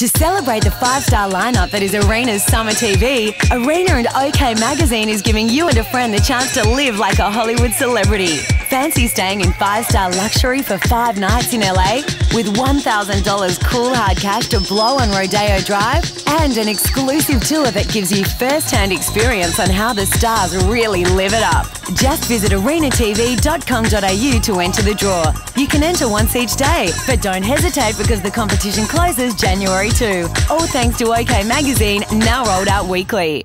To celebrate the five star lineup that is Arena's summer TV, Arena and OK Magazine is giving you and a friend the chance to live like a Hollywood celebrity. Fancy staying in five star luxury for five nights in LA with $1,000 cool hard cash to blow on Rodeo Drive and an exclusive tour that gives you first hand experience on how the stars really live it up. Just visit arenatv.com.au to enter the draw. You can enter once each day, but don't hesitate because the competition closes January 2. All thanks to OK Magazine, now rolled out weekly.